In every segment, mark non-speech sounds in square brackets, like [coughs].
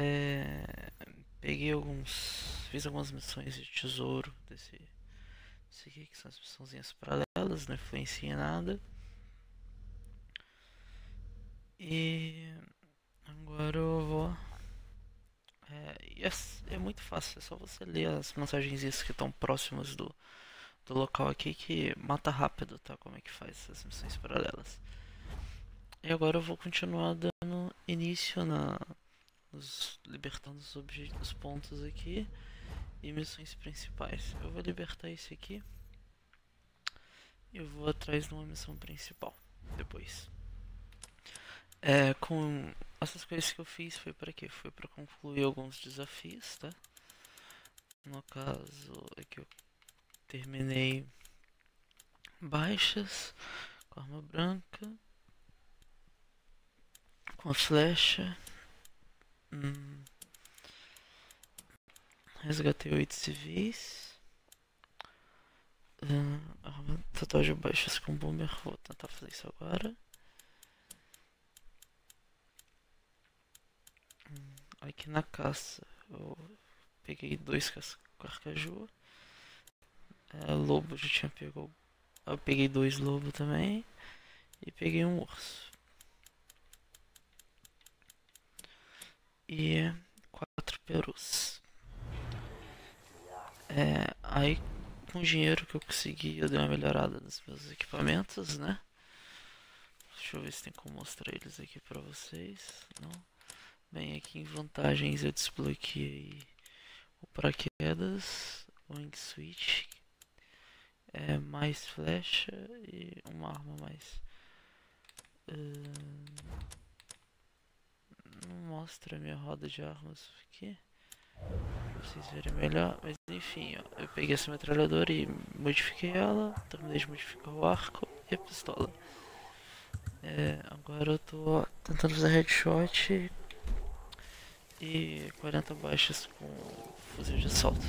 É, peguei alguns. Fiz algumas missões de tesouro desse. Desse aqui, que são as missõezinhas paralelas, não influencia em nada. E agora eu vou. É, é, é, muito fácil, é só você ler as mensagens que estão próximas do, do local aqui que mata rápido, tá? Como é que faz essas missões paralelas. E agora eu vou continuar dando início na nos libertando os os pontos aqui e missões principais. Eu vou libertar esse aqui e vou atrás de uma missão principal depois. É, com essas coisas que eu fiz foi para quê? Foi para concluir alguns desafios, tá? No caso, aqui eu terminei baixas com arma branca, com flecha, hum, resgatei oito civis, hum, arma total de baixas com boomer, vou tentar fazer isso agora. Aqui na caça eu peguei dois carcaju. É, lobo já tinha pegou. Eu peguei dois lobos também. E peguei um urso. E quatro perus. É, aí com o dinheiro que eu consegui eu dei uma melhorada nos meus equipamentos, né? Deixa eu ver se tem como mostrar eles aqui pra vocês. Não. Bem, aqui em vantagens eu desbloqueei o paraquedas, wing switch, é, mais flecha e uma arma mais. Uh, não mostra minha roda de armas aqui, pra vocês verem melhor, mas enfim, ó, eu peguei essa metralhadora e modifiquei ela, terminei de modificar o arco e a pistola. É, agora eu tô tentando fazer headshot e 40 baixas com fuzil de assalto.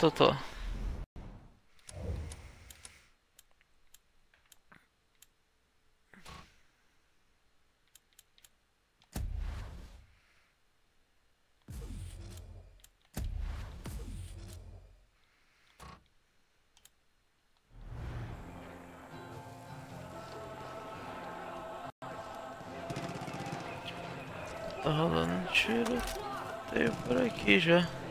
Meu Totó? Tá rolando tiro. Tem por aqui já.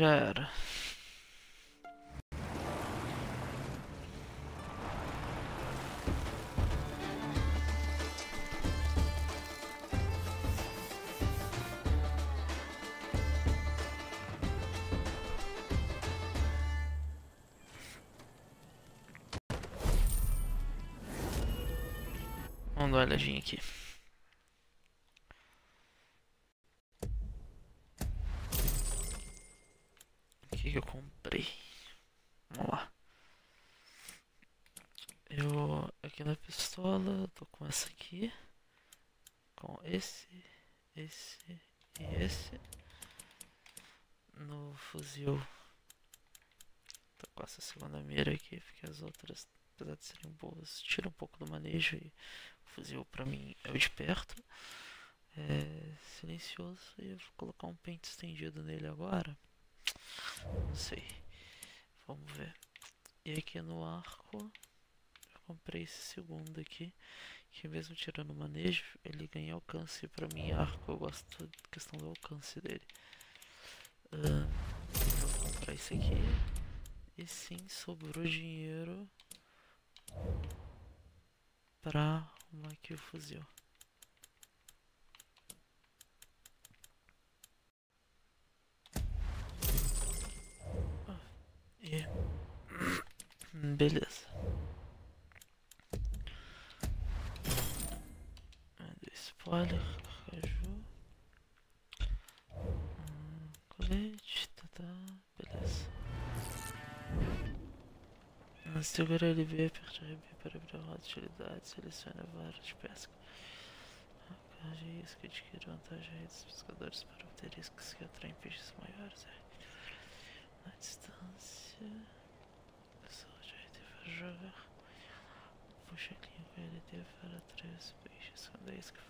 Já era. Vamos dar uma olhadinha aqui. que, que eu comprei? Vamos lá. Eu aqui na pistola tô com essa aqui. Com esse, esse e esse. No fuzil tô com essa segunda mira aqui, porque as outras, apesar de serem boas, tira um pouco do manejo e o fuzil pra mim é o de perto. é, silencioso e eu vou colocar um pente estendido nele agora. Não sei. Vamos ver. E aqui no arco, eu comprei esse segundo aqui, que mesmo tirando o manejo, ele ganha alcance. Pra mim, arco, eu gosto da questão do alcance dele. Uh, vou comprar esse aqui. E sim, sobrou dinheiro pra arrumar aqui o fuzil. E... [coughs] Beleza. Spoiler, caju. Hum, colete, tá, tá, beleza. Segura LB, aperte RB para abrir a roda de utilidade, selecione a vara de pesca. A isca adquire vantagem dos pescadores para obter iscas que atraem peixes maiores. É. Na distância. jogar. Puxa a linha com LT para atrair os peixes. Quando a isca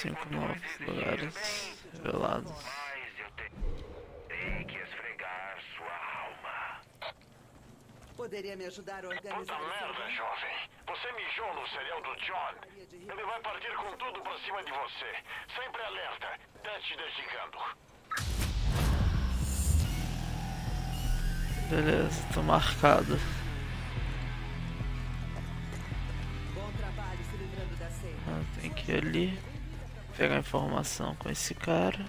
Cinco novos lugares revelados. mais eu terei que esfregar sua alma. Poderia me ajudar a Puta organizar merda, isso? jovem. Você mijou no cereal do John. Ele vai partir com tudo pra cima de você. Sempre alerta. Teste dedicando. Beleza, tô marcado. Bom trabalho se livrando da seita. Ah, tem que ir ali pegar informação com esse cara.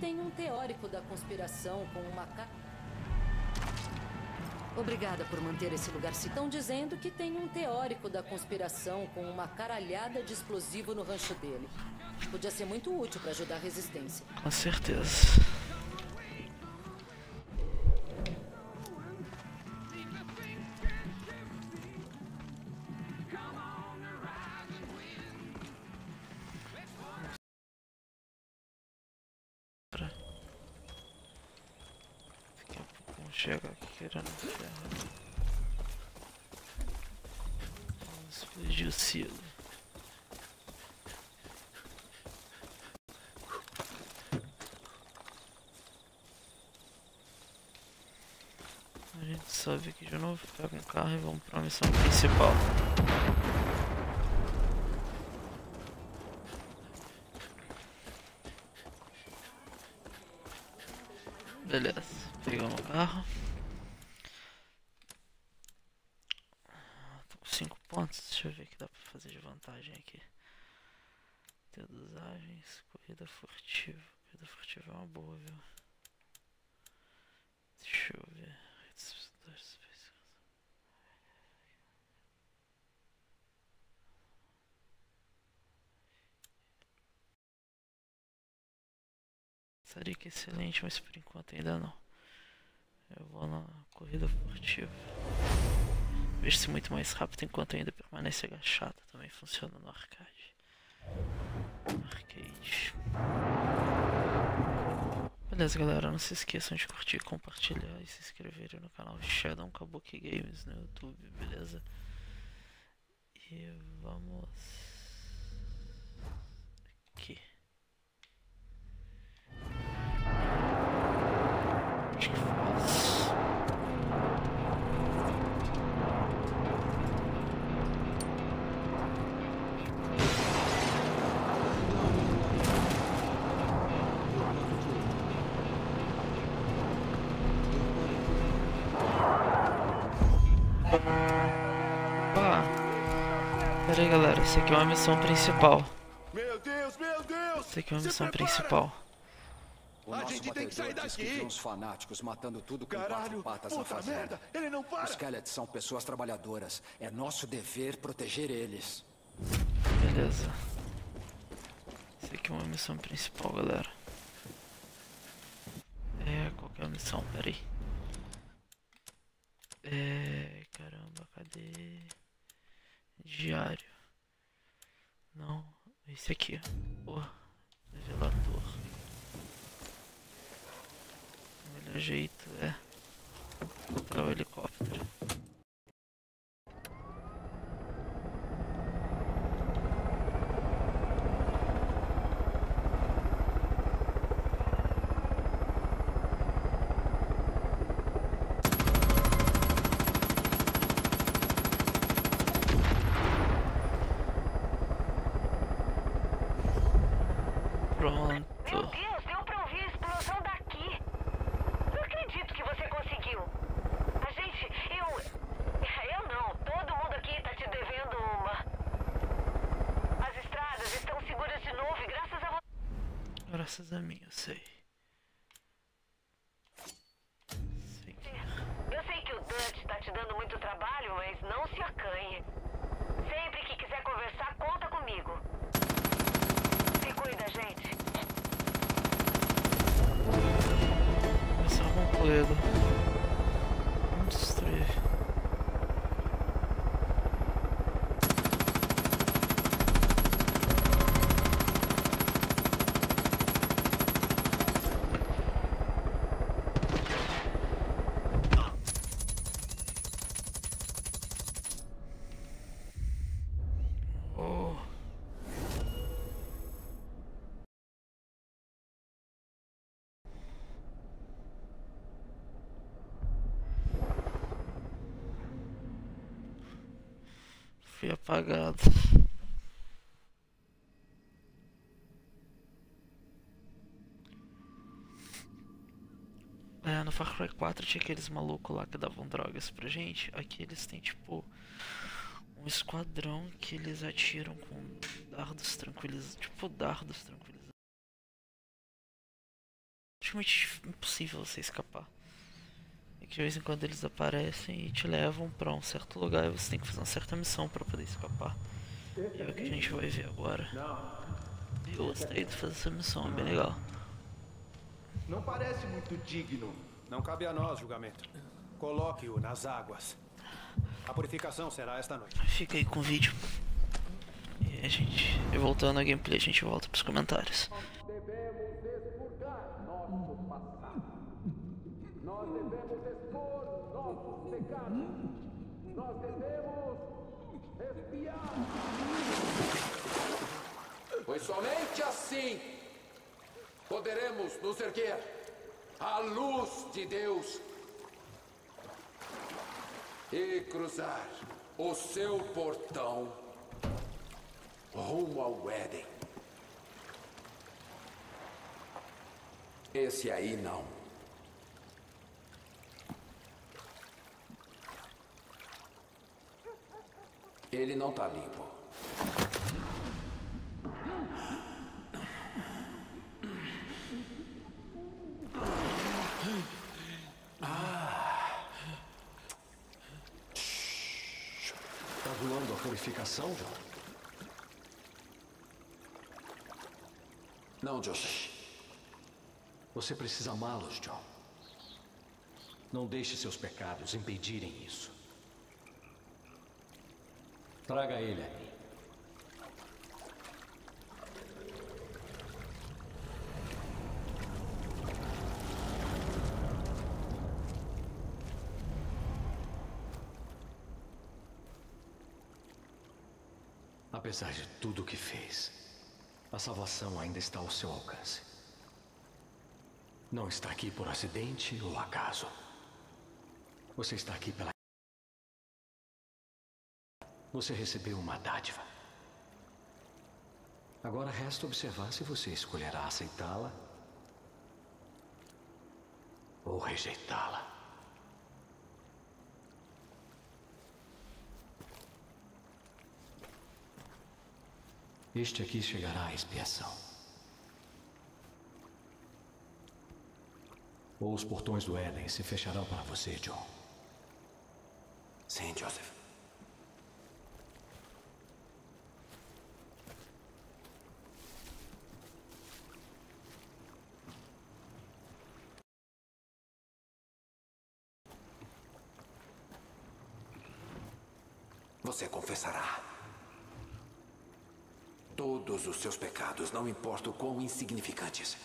Tem um teórico da conspiração com uma ca... Obrigada por manter esse lugar. Se estão dizendo que tem um teórico da conspiração com uma caralhada de explosivo no rancho dele. Podia ser muito útil para ajudar a resistência. Com certeza. Carro e vamos pra missão principal. Beleza, pegamos o carro. Tô com 5 pontos, deixa eu ver o que dá pra fazer de vantagem aqui. Dedusagens, corrida furtiva. Corrida furtiva é uma boa, viu? Deixa eu ver. Seria que excelente, mas por enquanto ainda não. Eu vou na corrida furtiva. Vejo se muito mais rápido enquanto ainda permanece agachado. Também funciona no arcade. Arcade. Beleza, galera. Não se esqueçam de curtir, compartilhar e se inscreverem no canal Shadow Kabuki Games no YouTube, beleza? E vamos. Aqui. Galera. Isso aqui é uma missão principal. Meu Deus, meu Deus! Isso aqui é uma Se missão prepara! principal. O A nosso gente tem que sair que daqui. viu uns fanáticos matando tudo com quatro Caralho! patas na Puta fazenda. merda! Ele não Os para! Skellets são pessoas trabalhadoras. É nosso dever proteger eles. Beleza. Isso aqui é uma missão principal, galera. É, qual que é a missão? Pera aí. É, caramba, cadê? Diário. Não, esse aqui. O revelador. O melhor jeito é encontrar o helicóptero. Pronto. Meu Deus, deu pra ouvir a explosão daqui. Não acredito que você conseguiu. A gente, eu. Eu não. Todo mundo aqui tá te devendo uma. As estradas estão seguras de novo e graças a você. Graças a mim, eu sei. Fui apagado. É, no Far Cry 4 tinha aqueles malucos lá que davam drogas pra gente. Aqui eles têm tipo um esquadrão que eles atiram com dardos tranquilizantes. Tipo dardos tranquilizantes. Praticamente impossível você escapar. E que de vez em quando eles aparecem e te levam pra um certo lugar e você tem que fazer uma certa missão pra poder escapar. E é o que a gente vai ver agora. Eu gostei de fazer essa missão, é bem legal. Não parece muito digno. Não cabe a nós julgamento. Coloque-o nas águas. A purificação será esta noite. Fica aí com o vídeo. E a gente, e voltando à gameplay, a gente volta pros comentários. Devemos expurgar nosso passado. Nós devemos expor nossos pecados. Nós devemos espiar. Pois somente assim poderemos nos erguer à luz de Deus e cruzar o seu portão rumo ao Éden. Esse aí não. Ele não tá limpo. Tá rolando a purificação, John? Não, Joseph. Você precisa amá-los, John. Não deixe seus pecados impedirem isso. Traga ele aqui. Apesar de tudo o que fez, a salvação ainda está ao seu alcance. Não está aqui por acidente ou acaso. Você está aqui pela. Você recebeu uma dádiva. Agora resta observar se você escolherá aceitá-la ou rejeitá-la. Este aqui chegará à expiação. Ou os portões do Éden se fecharão para você, John. Sim, Joseph. Você confessará todos os seus pecados, não importa o quão insignificantes,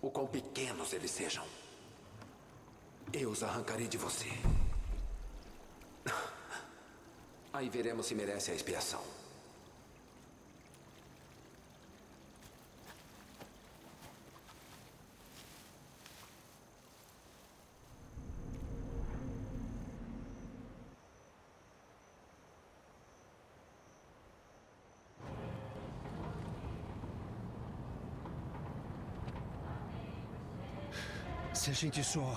o quão pequenos eles sejam. Eu os arrancarei de você. Aí veremos se merece a expiação. Gente só.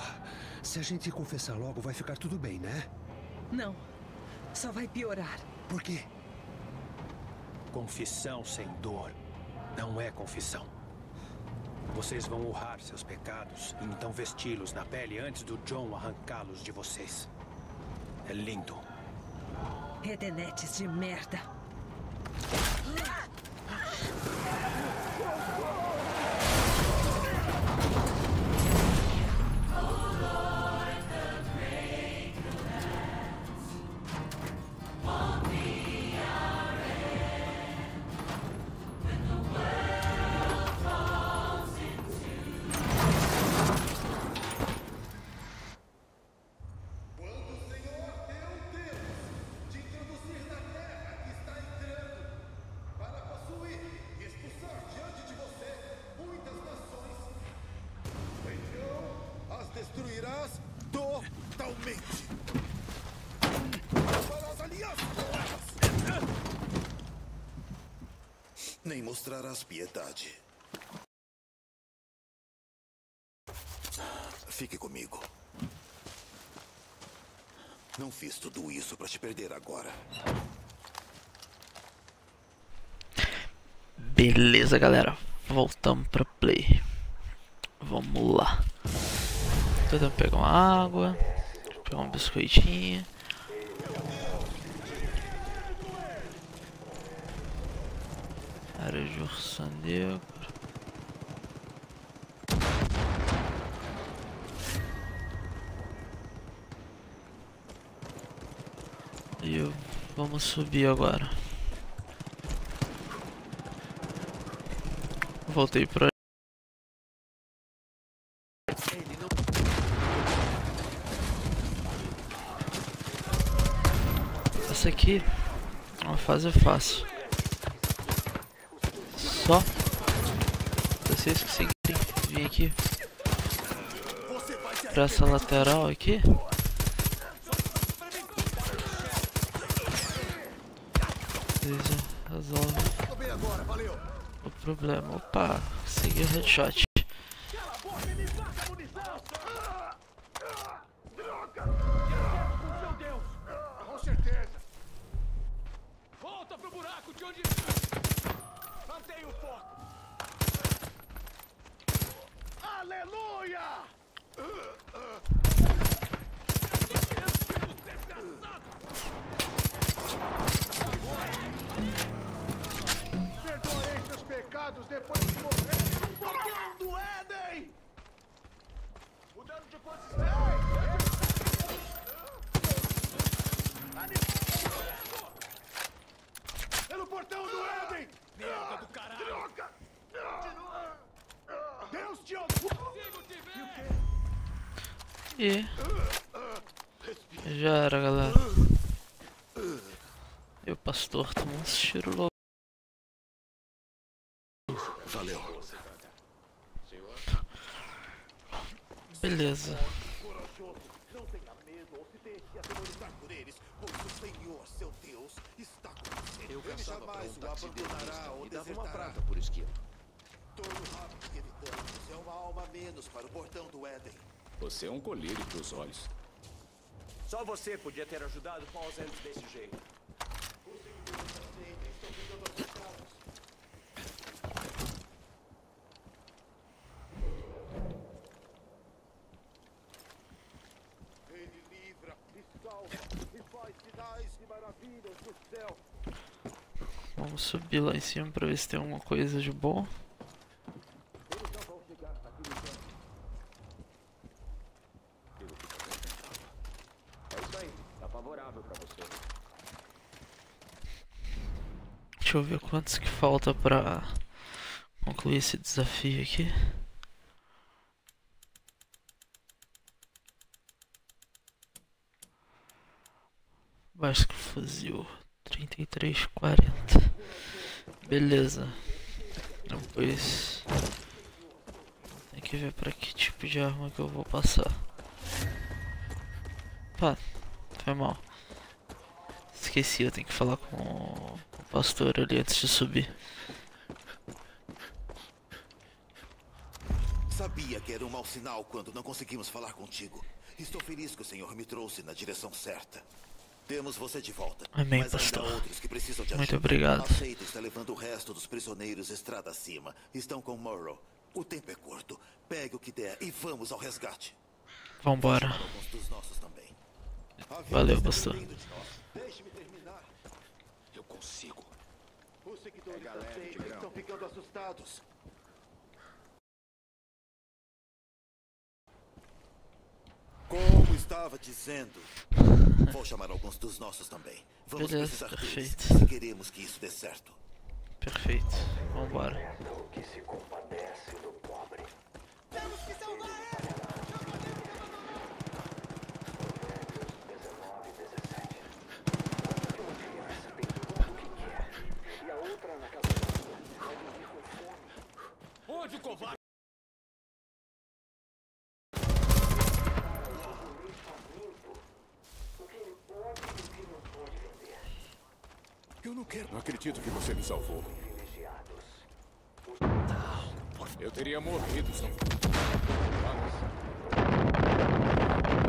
Se a gente confessar logo, vai ficar tudo bem, né? Não. Só vai piorar. Por quê? Confissão sem dor não é confissão. Vocês vão honrar seus pecados e então vesti-los na pele antes do John arrancá-los de vocês. É lindo. Redenetes de merda. Nem mostrarás piedade. Fique comigo. Não fiz tudo isso para te perder agora. Beleza, galera. Voltamos pra play. Vamos lá. Tentando pegar uma água. Pegar um biscoitinho. Área de negro. E eu- vamos subir agora. Voltei pra. Essa aqui é uma fase fácil. Só vocês conseguirem vir aqui pra essa lateral aqui. Vocês já resolvem o problema. Opa, consegui o headshot. E já era, galera. E o pastor tomou uns tiros loucos. Valeu. Beleza. Não tenha medo ou se deixe atemorizar por esquilo. Todo rápido que evitamos é uma alma a menos para o portão do Éden. Você é um colírio dos olhos. Só você podia ter ajudado Paul antes desse jeito. Ele livra, salva e faz sinais e maravilhas do céu. Vamos subir lá em cima para ver se tem alguma coisa de bom. Deixa eu ver quantos que falta pra concluir esse desafio aqui. Vasco fuzil 33, 40. Beleza. Depois tem que ver pra que tipo de arma que eu vou passar. Pá, foi mal. Esqueci, eu tenho que falar com pastor ali antes de subir. Sabia que era um mau sinal quando não conseguimos falar contigo. Estou feliz que o Senhor me trouxe na direção certa. Temos você de volta. Amém, pastor. Muito obrigado. A seita está levando o resto dos prisioneiros estrada acima. Estão com Morrow. O tempo é curto. Pegue o que der e vamos ao resgate. Vambora. Valeu, pastor. Deixe-me terminar. Consigo. Os seguidores seita Tigrão. estão ficando assustados. Como estava dizendo, vou chamar alguns dos nossos também. Vamos Beleza, precisar deles perfeito. se queremos que isso dê certo. Perfeito. Vambora. que se compadece do Onde, covarde? Eu não quero. Não acredito que você me salvou. Eu teria morrido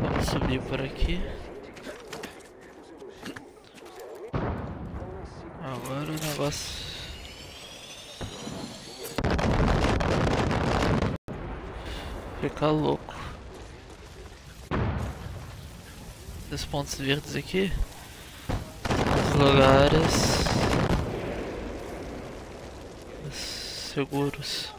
Vamos subir por aqui. Agora o negócio. Fica louco. Esses pontos verdes aqui. Os lugares. Seguros.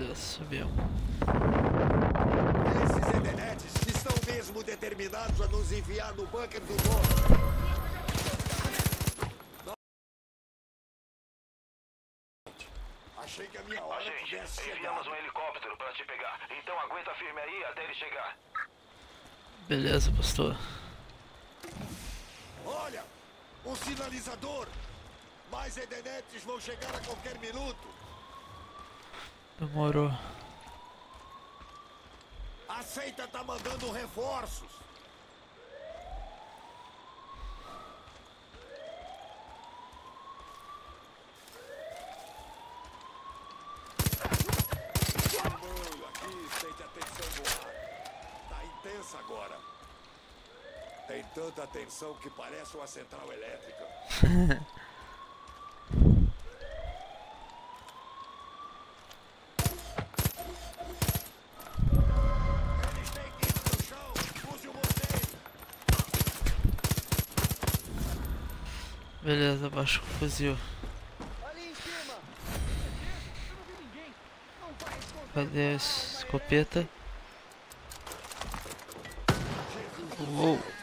Beleza, subimos. Esses Edenetes estão mesmo determinados a nos Achei que a minha hora Agente, tivesse enviamos um helicóptero para te pegar. Então aguenta firme aí até ele chegar. Beleza, pastor. Olha, um sinalizador. Mais Edenetes vão chegar a qualquer minuto. Demorou. A seita tá mandando reforços. Mano, aqui sente a tensão no ar. Tá intensa agora. Tem tanta tensão que parece uma central elétrica. Beleza, abaixa o fuzil. Ali em cima! Eu não vi ninguém! Não vai esconder! Cadê a escopeta? Uou.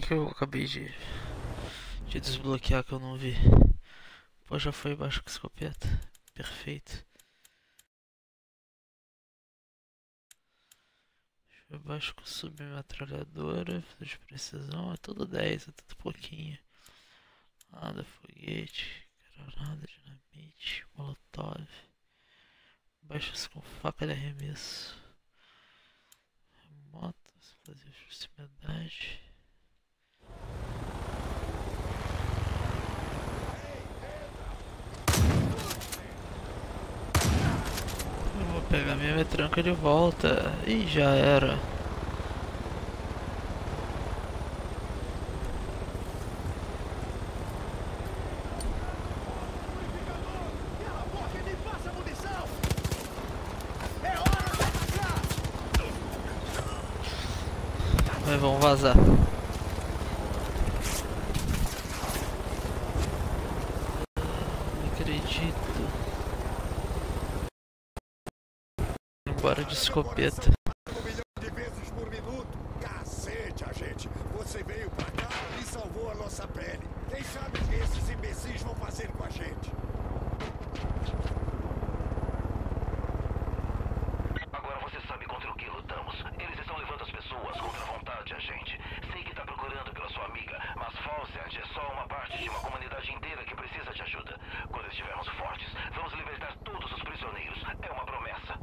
Que que eu acabei de, de desbloquear que eu não vi? Pô, já foi baixo com escopeta. Perfeito. Baixo com submetralhadora, de precisão, é tudo 10, é tudo pouquinho. Nada, foguete, granada, dinamite, molotov. Baixos com faca de arremesso. Remoto, fazer proximidade. Eu vou pegar minha metranca de volta e já era. Vamos vazar. Não acredito. Embora de escopeta. Um milhão de vezes por minuto. Cacete, agente. Você veio pra cá e salvou a nossa pele. Quem sabe o que esses imbecis vão fazer com a gente? Agora você sabe contra o que lutamos. Eles estão levando as pessoas contra a vontade, agente. Sei que está procurando pela sua amiga, mas Falsend é só uma parte de uma comunidade inteira que precisa de ajuda. Quando estivermos fortes, vamos libertar todos os prisioneiros. É uma promessa.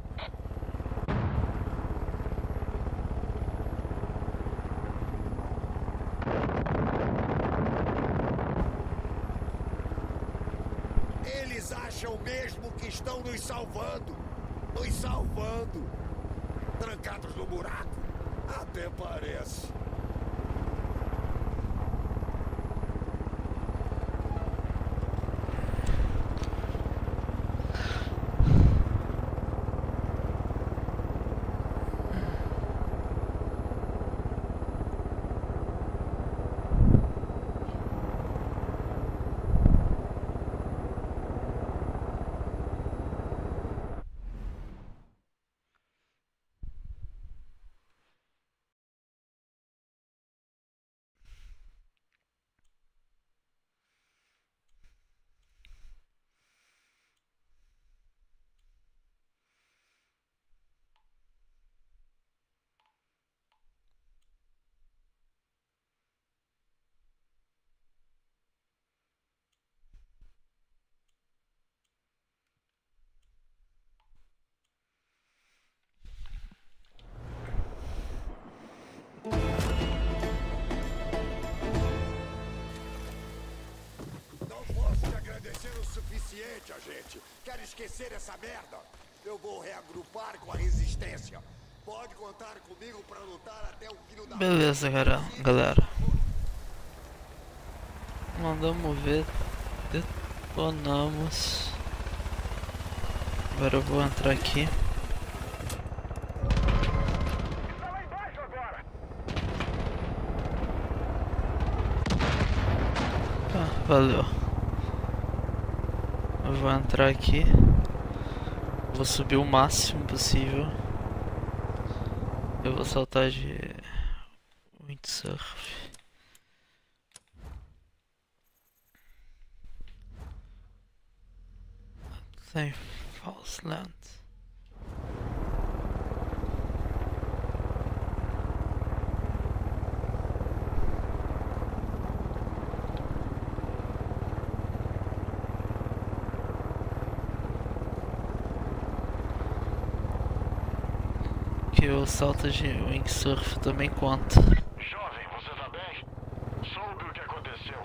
Eles acham mesmo que estão nos salvando. Nos salvando. Trancados no buraco. Até parece. Suficiente, agente. Quer esquecer essa merda? Eu vou reagrupar com a resistência. Pode contar comigo pra lutar até o fim da Beleza, cara, galera. Mandamos ver. Detonamos. Agora eu vou entrar aqui. Ah, valeu. Vou entrar aqui. Vou subir o máximo possível. Eu vou saltar de windsurf. Sem false land. Que o de windsurf também conta. Jovem, você tá bem? Soube o que aconteceu.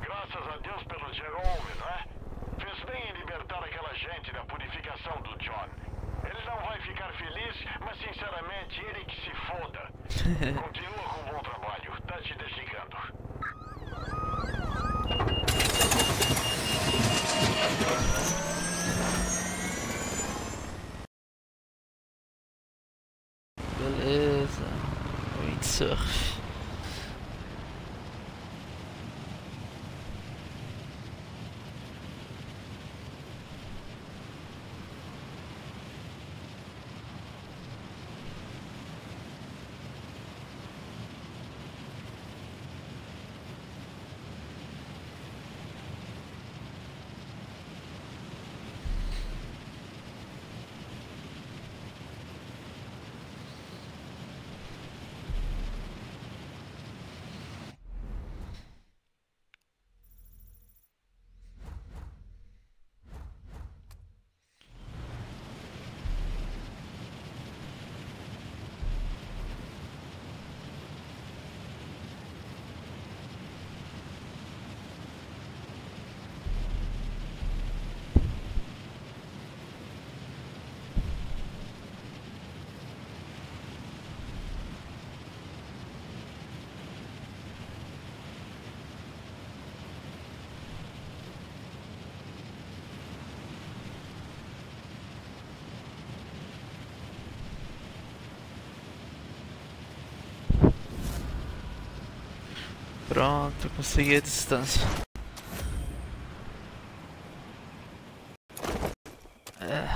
Graças a Deus pelo Jerome, não é? Fez bem em libertar aquela gente da purificação do John. Ele não vai ficar feliz, mas sinceramente, ele que se foda. Continua com um bom trabalho. Tá te desligando. Beleza. Windsurf. Pronto, consegui a distância. É.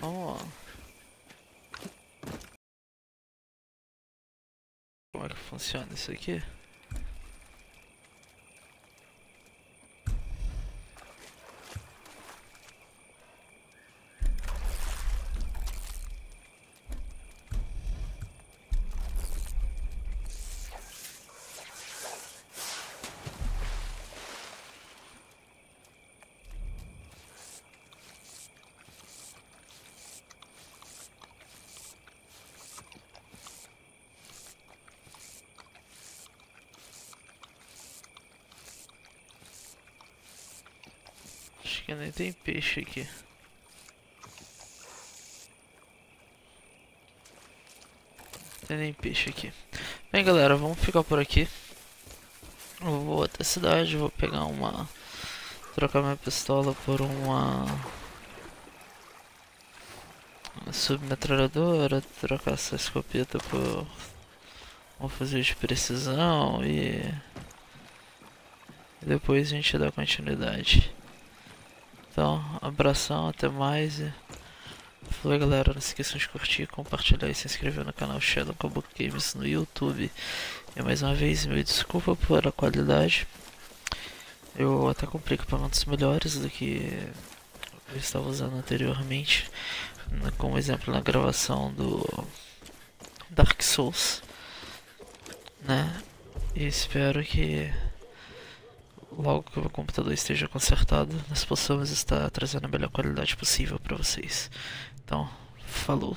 Vamos lá. Como é que funciona isso aqui? Acho que nem tem peixe aqui. Tem nem peixe aqui. Bem galera, vamos ficar por aqui. Eu vou até a cidade, vou pegar uma... Trocar minha pistola por uma... uma submetralhadora, trocar essa escopeta por um fuzil de precisão e depois a gente dá continuidade. Então, abração, até mais. E... Falou galera, não se esqueçam de curtir, compartilhar e se inscrever no canal Shadow Combo Games no YouTube. E mais uma vez, me desculpa por a qualidade. Eu até comprei equipamentos melhores do que eu estava usando anteriormente. Como exemplo na gravação do Dark Souls. Né? E espero que logo que o computador esteja consertado, nós possamos estar trazendo a melhor qualidade possível para vocês. Então, falou!